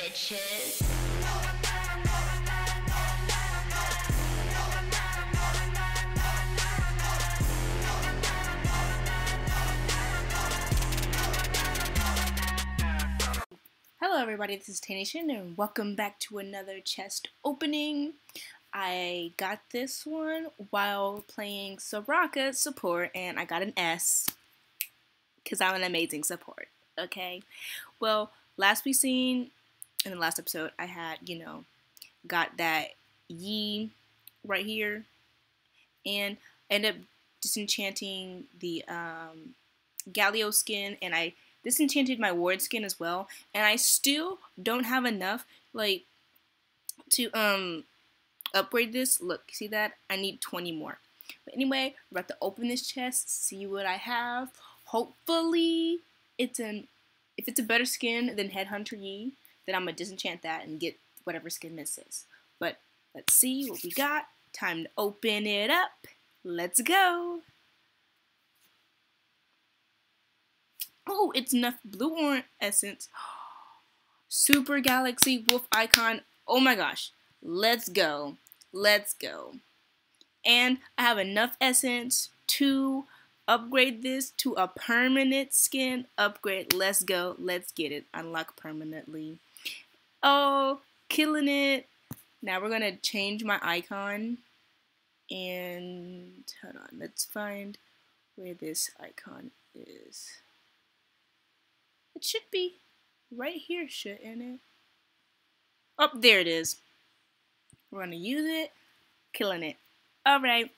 bitches. Hello everybody, this is Taye Nation and welcome back to another chest opening. I got this one while playing Soraka support and I got an S because I'm an amazing support, okay? Well, last we seen in the last episode, I had, you know, got that Yi right here and ended up disenchanting the um, Galio skin and I disenchanted my ward skin as well. And I still don't have enough like to um upgrade this. Look see that? I need 20 more. But anyway we're about to open this chest see what I have. Hopefully it's an if it's a better skin than Headhunter Yi then I'm gonna disenchant that and get whatever skin this is but let's see what we got time to open it up let's go Oh, it's enough blue orange essence. Super Galaxy Wolf icon. Oh my gosh. Let's go. Let's go. And I have enough essence to upgrade this to a permanent skin upgrade. Let's go. Let's get it. Unlock permanently. Oh, killing it. Now we're going to change my icon. And hold on. Let's find where this icon is. It should be right here, shouldn't it? Oh, there it is. We're going to use it. Killing it. Alright.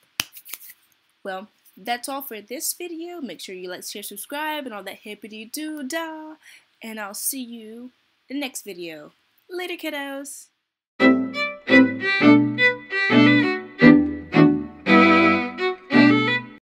Well, that's all for this video. Make sure you like, share, subscribe, and all that hippity doo dah. And I'll see you in the next video. Later, kiddos.